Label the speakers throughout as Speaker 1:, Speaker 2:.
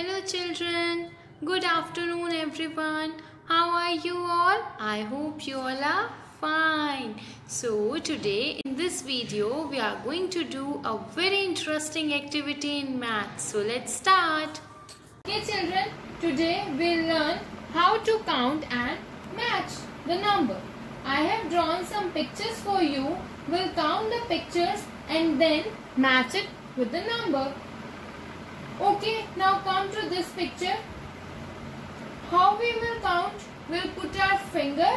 Speaker 1: Hello children. Good afternoon everyone. How are you all? I hope you all are fine. So today in this video we are going to do a very interesting activity in math. So let's start. Okay children, today we'll learn how to count and match the number. I have drawn some pictures for you. We'll count the pictures and then match it with the number. Okay, now come to this picture. How we will count? We'll put our finger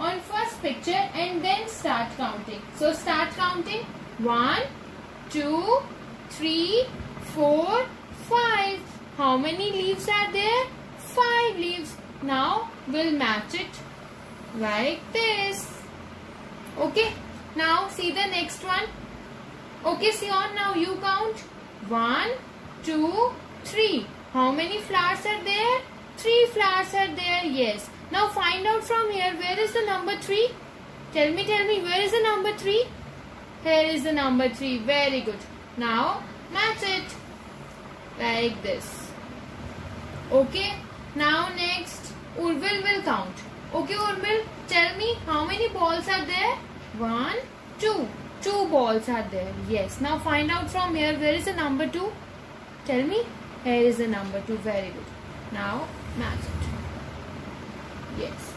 Speaker 1: on first picture and then start counting. So start counting. 1, 2, 3, 4, 5. How many leaves are there? 5 leaves. Now we'll match it like this. Okay, now see the next one. Okay, see on now you count. 1, two, three. How many flowers are there? Three flowers are there. Yes. Now find out from here where is the number three? Tell me, tell me where is the number three? Here is the number three. Very good. Now match it like this. Okay. Now next Urvil will count. Okay Urvil, tell me how many balls are there? One, two. Two balls are there. Yes. Now find out from here where is the number two? Tell me. Here is the number 2. Very good. Now match it. Yes.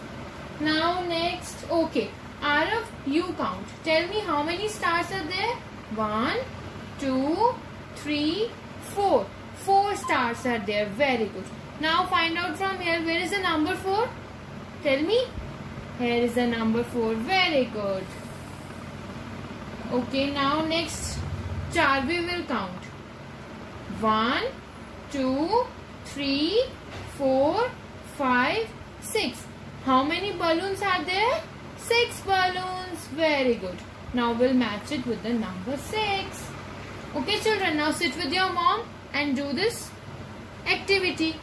Speaker 1: Now next. Okay. Arav, you count. Tell me how many stars are there? One, two, three, four. Four stars are there. Very good. Now find out from here where is the number 4? Tell me. Here is the number 4. Very good. Okay, now next Charvi will count. One, two, three, four, five, six. How many balloons are there? 6 balloons. Very good. Now we'll match it with the number 6. Okay children, now sit with your mom and do this activity.